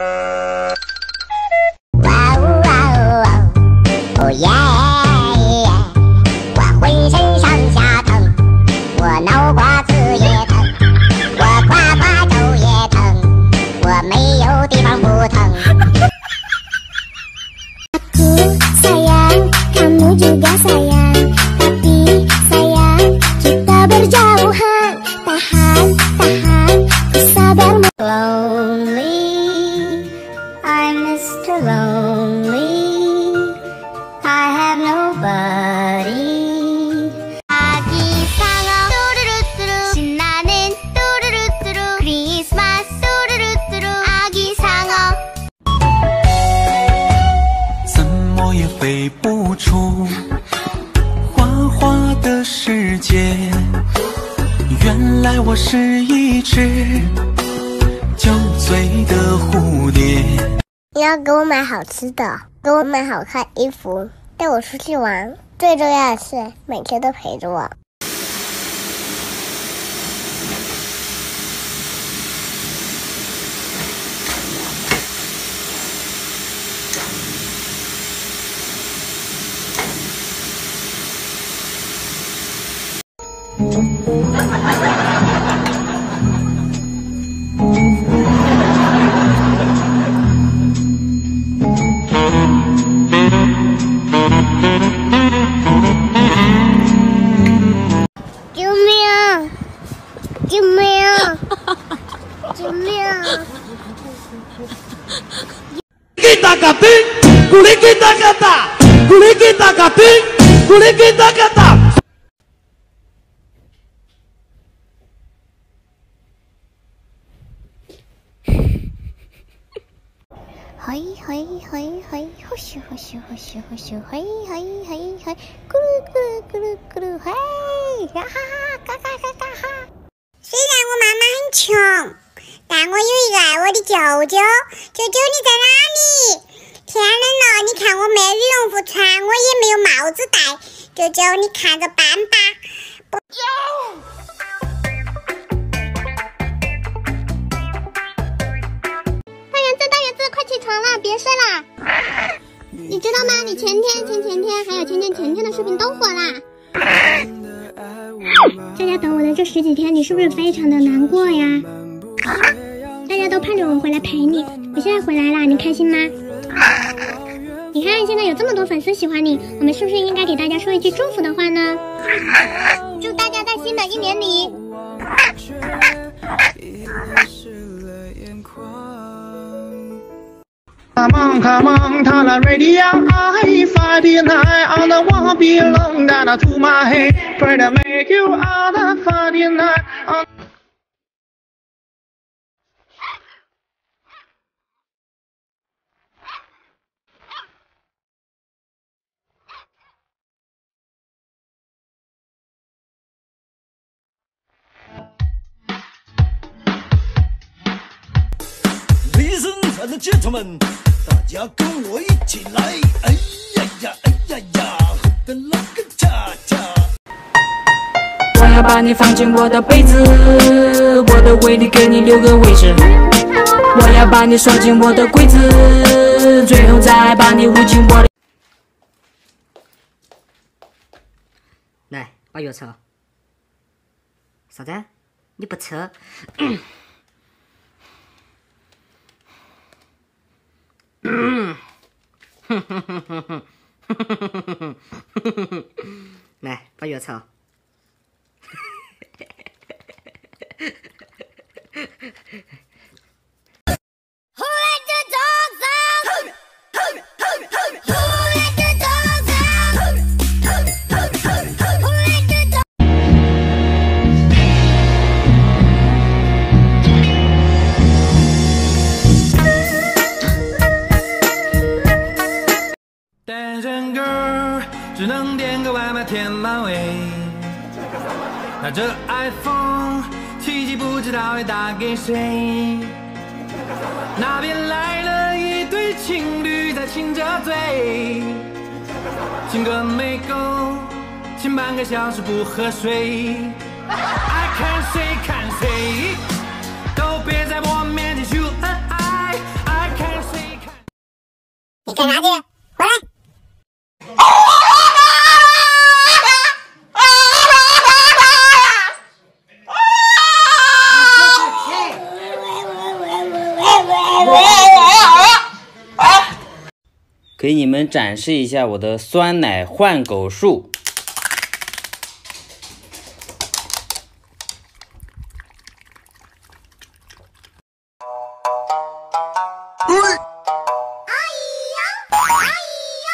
Uh... 原来我是一只酒醉的蝴蝶。你要给我买好吃的，给我买好看衣服，带我出去玩。最重要的是，每天都陪着我。救命啊！救命啊！救命啊！kita kati, kuli kita kata, kuli kita kati, kuli kita kata. 嘿嘿嘿嘿，呼咻呼咻呼咻呼咻，嘿嘿嘿嘿，咕噜咕噜咕噜咕噜，嘿，呀哈哈，嘎嘎嘎嘎哈。虽然我妈妈很穷，但我有一个爱我的舅舅。舅舅你在哪里？天冷了，你看我没羽绒服穿，我也没有帽子戴。舅舅，你看着办吧。不。床了，别睡啦！你知道吗？你前天、前前天还有前前前天的视频都火啦！大家等我的这十几天，你是不是非常的难过呀？大家都盼着我回来陪你，我现在回来啦，你开心吗？你看现在有这么多粉丝喜欢你，我们是不是应该给大家说一句祝福的话呢？祝大家在新的一年里。Come on, come on, turn the radio on. Friday night on the wall belong down to my head. Try to make you on the Friday night and gentlemen，大家跟我一起来，哎呀呀，哎呀呀，的那个恰恰。我要把你放进我的被子，我的胃里给你留个位置。我要把你锁进我的柜子，最后再把你捂进我的。来，把药抽。啥子？你不抽？来，把药擦。拿着 iPhone 奇迹不知道会打给谁。那边来了一对情侣在亲着嘴，亲个没够，亲半个小时不喝水。爱看谁看谁，都别在我面前秀恩爱。爱给你们展示一下我的酸奶换狗术。哎！呀！哎呀！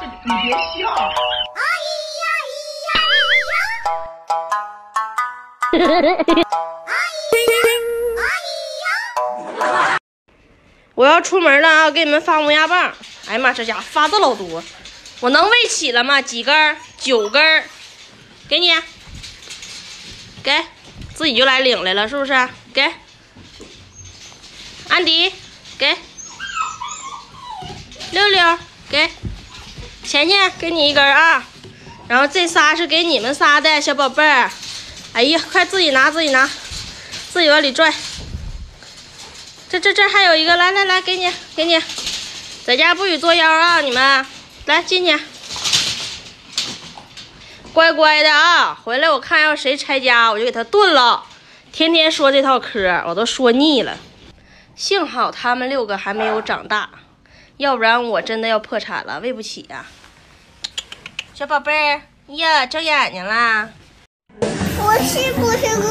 这你别笑！哎呀！哎呀！哎呀！我要出门了啊！给你们发磨牙棒。哎呀妈，这家伙发这老多，我能喂起了吗？几根？九根。给你，给，自己就来领来了，是不是？给，安迪，给，六六，给，钱钱，给你一根啊。然后这仨是给你们仨的小宝贝儿。哎呀，快自己拿，自己拿，自己往里拽。这这这还有一个，来来来，给你给你，在家不许作妖啊！你们来进去，乖乖的啊！回来我看要谁拆家，我就给他炖了。天天说这套嗑，我都说腻了。幸好他们六个还没有长大，要不然我真的要破产了，喂不起呀、小宝贝儿呀，睁眼睛啦！我是不是饿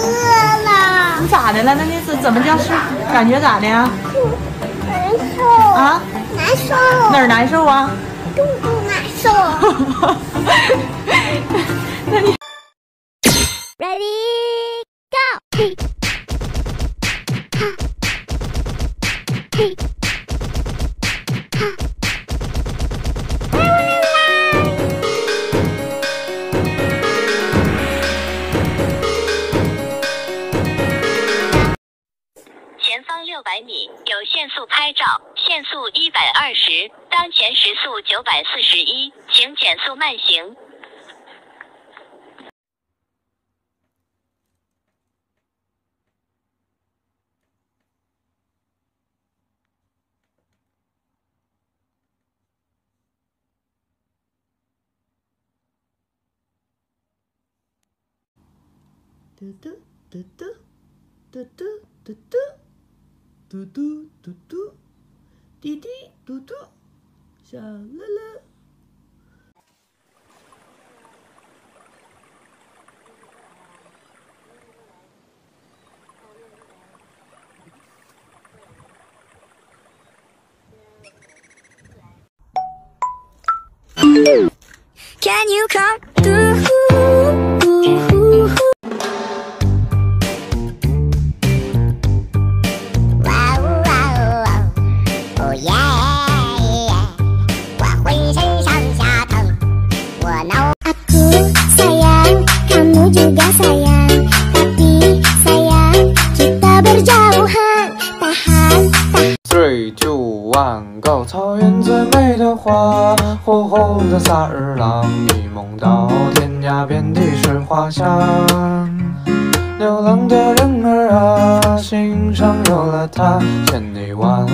了？你咋的了？那那怎怎么叫是？感觉咋的呀？难受啊？难受，哪儿难受啊？肚子难受。那你 Ready go！百四十一，请减速慢行。嘟嘟嘟嘟嘟嘟嘟嘟嘟嘟嘟嘟，滴滴嘟嘟，Shalala. Can you come? 的萨日朗，一梦到天涯，遍地是花香。流浪的人儿啊，心上有了他，牵你弯。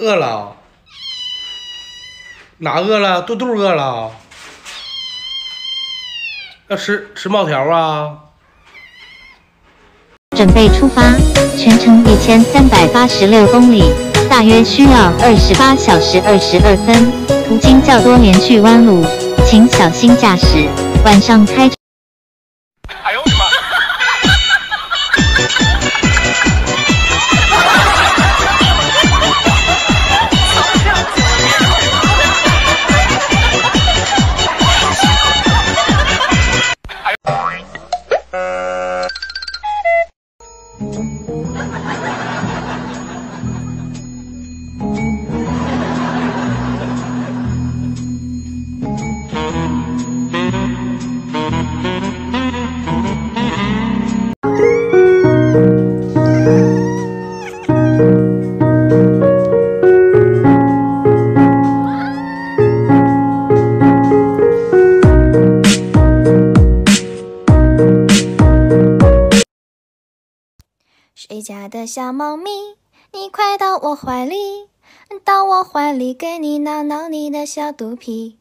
饿了？哪饿了？肚肚饿了？要吃吃冒条啊？准备出发，全程一千三百八十六公里，大约需要二十八小时二十二分，途经较多连续弯路，请小心驾驶。晚上开的小猫咪？你快到我怀里，到我怀里给你挠挠你的小肚皮。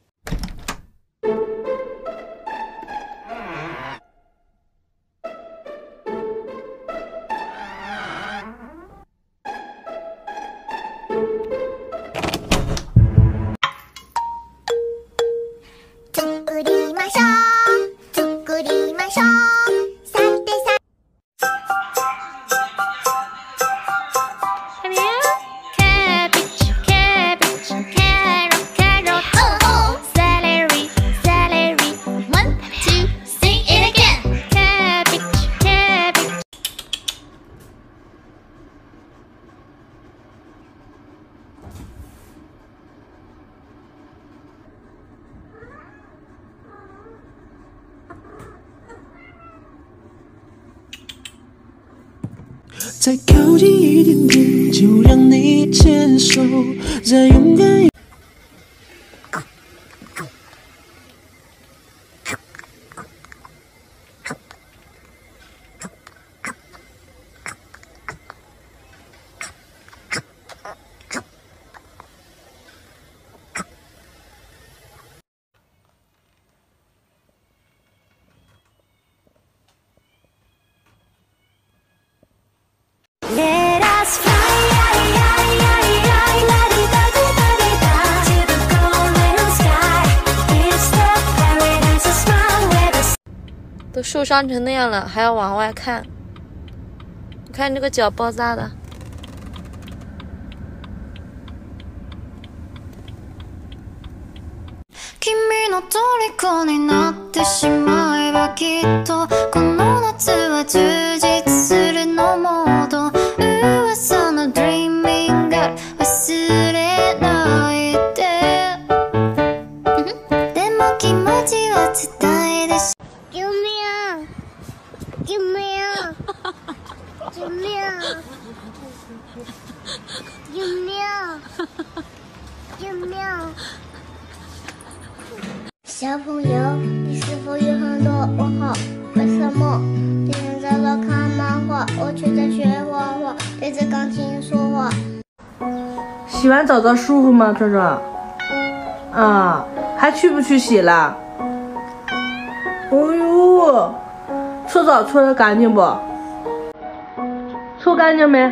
再靠近一点点，就让你牵手，再勇敢受伤成那样了，还要往外看。你看这个脚包扎的。说话？洗完澡澡舒服吗，川川？啊，还去不去洗了？哎呦，搓澡搓的干净不？搓干净没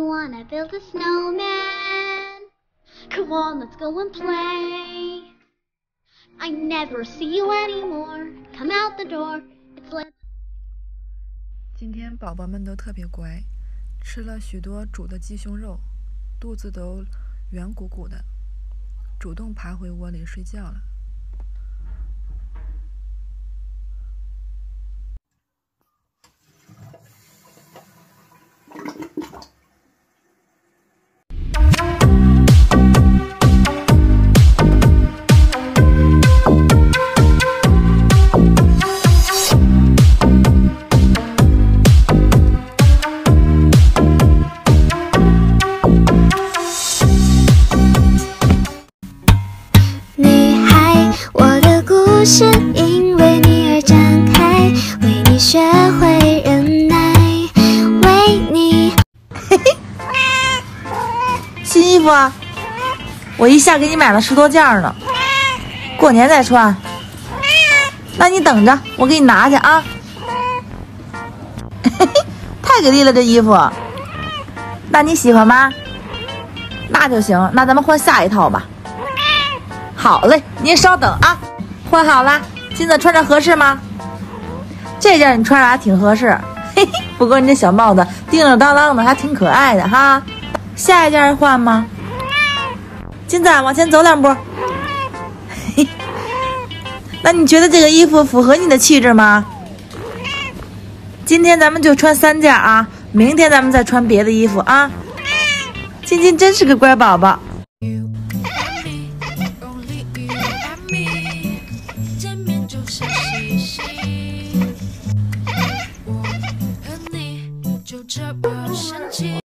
？Wanna build a snowman? Come on, let's go and play. I never see you anymore. Come out the door. It's like 今天宝宝们都特别乖，吃了许多煮的鸡胸肉，肚子都圆鼓鼓的，主动爬回窝里睡觉了。服啊，我一下给你买了十多件呢，过年再穿。那你等着，我给你拿去啊。太给力了，这衣服。那你喜欢吗？那就行，那咱们换下一套吧。好嘞，您稍等啊，换好了，金子穿着合适吗？这件你穿着还挺合适，嘿嘿。不过你这小帽子叮铃当啷的，还挺可爱的哈。下一件换吗？金子往前走两步。那你觉得这个衣服符合你的气质吗？今天咱们就穿三件啊，明天咱们再穿别的衣服啊。金金真是个乖宝宝。